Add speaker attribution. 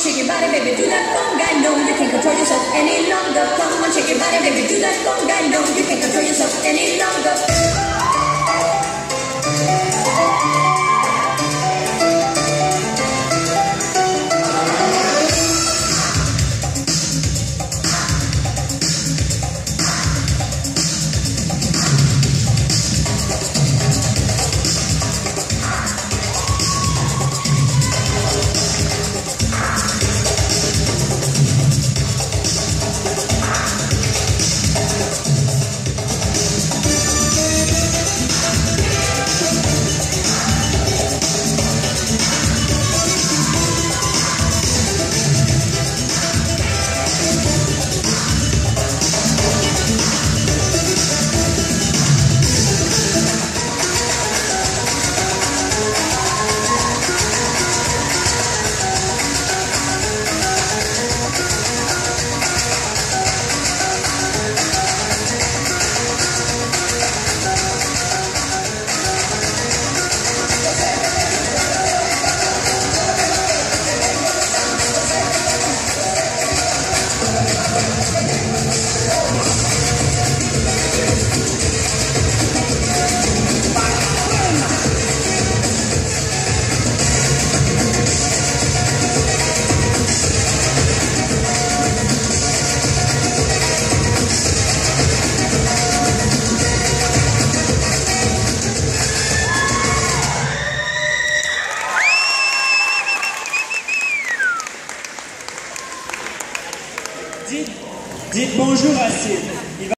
Speaker 1: shake your body, baby, do that conga. No, you can't control yourself any longer. Come on, shake your body, baby, do that conga. dites, dites bonjour à Cyril.